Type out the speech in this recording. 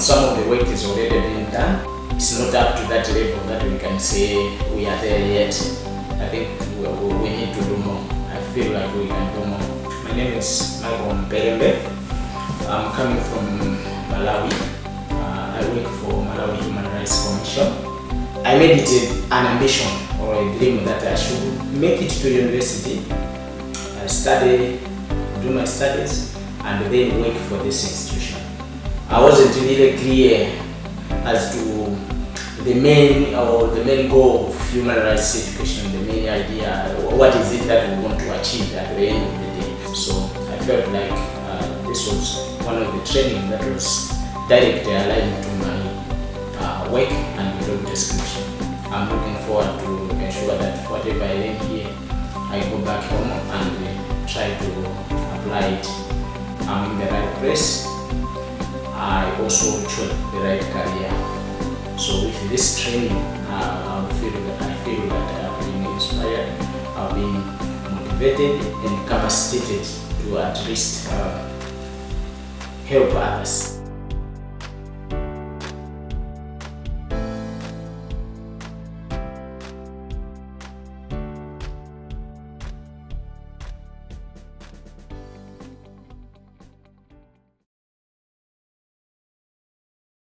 some of the work is already being done. It's not up to that level that we can say we are there yet. I think we, we, need to do more. I feel like we can do more. My name is Michael Mperembe. I'm coming from Malawi. Uh, I work for Malawi Human Rights Commission. I made it an ambition or a dream that I should make it to university, I study, do my studies, and then work for this institution. I wasn't really clear as to the main or the main goal of human rights education, the main idea, what is it that we want to achieve at the end of the day. So I felt like uh, this was one of the training that was directly aligned to my uh, work and job description. I'm looking forward to ensure that whatever I learn here, I go back home and uh, try to apply it. I'm in the right place. Also chose the right career. So with this training, I feel that I feel that I've been inspired, I've been motivated and capacitated to at least uh, help others.